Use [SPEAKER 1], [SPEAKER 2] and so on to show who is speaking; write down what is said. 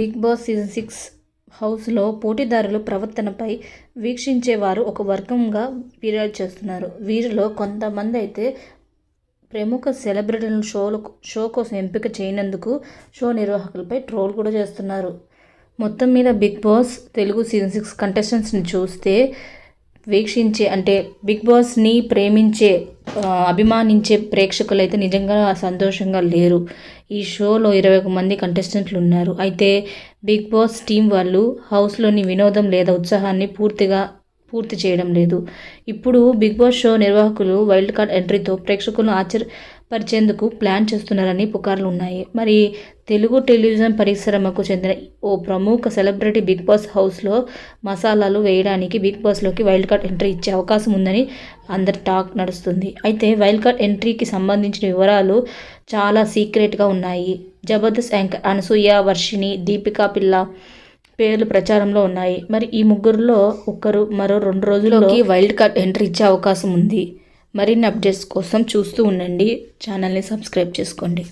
[SPEAKER 1] Big boss season six హౌస్లో పోటీదారుల ప్రవర్తనపై వీక్షించేవారు ఒక వర్గంగా ఫిర్యాదు చేస్తున్నారు. వీరిలో కొంతమంది అయితే ప్రముఖ సెలబ్రిటీలను షోలు షో కోసం ఎంపిక చేయనందుకు షో నిర్వాహకులపై ట్రోల్ కూడా చేస్తున్నారు. మొత్తం మీద Bigg Boss Telugu season six కంటెస్టెంట్స్ని చూస్తే వీక్షించే అంటే బిగ్ బాస్ని ప్రేమించే అభిమానించే ప్రేక్షకులు అయితే నిజంగా సంతోషంగా లేరు. ఈ షోలో ఇరవై ఒక మంది కంటెస్టెంట్లు ఉన్నారు. అయితే బిగ్ బాస్ టీం వాళ్ళు హౌస్లోని వినోదం లేదా ఉత్సాహాన్ని పూర్తిగా పూర్తి చేయడం లేదు. ఇప్పుడు బిగ్ బాస్ షో నిర్వాహకులు వైల్డ్ కార్డ్ ఎంట్రీతో ప్రేక్షకులను పరిచేందుకు ప్లాన్ చేస్తున్నారని పుకార్లు ఉన్నాయి. మరి తెలుగు టెలివిజన్ పరిశ్రమకు చెందిన ఓ ప్రముఖ సెలబ్రిటీ బిగ్ బాస్ హౌస్లో మసాలాలు వేయడానికి బిగ్ బాస్లోకి వైల్డ్ కార్డ్ ఎంట్రీ ఇచ్చే అవకాశం ఉందని అందరి టాక్ నడుస్తుంది. అయితే వైల్డ్ కార్డ్ ఎంట్రీకి సంబంధించిన వివరాలు చాలా సీక్రెట్గా ఉన్నాయి. జబర్దస్త్ యాంకర్ అనసూయ వర్షిణి దీపికా పిల్ల పేర్లు ప్రచారంలో ఉన్నాయి. మరి ఈ ముగ్గురులో ఒక్కరు మరో రెండు రోజుల్లోకి వైల్డ్ కార్డ్ ఎంట్రీ ఇచ్చే అవకాశం ఉంది. మరిన్ని అప్డేట్స్ కోసం చూస్తూ ఉండండి. ఛానల్ని సబ్స్క్రైబ్ చేసుకోండి.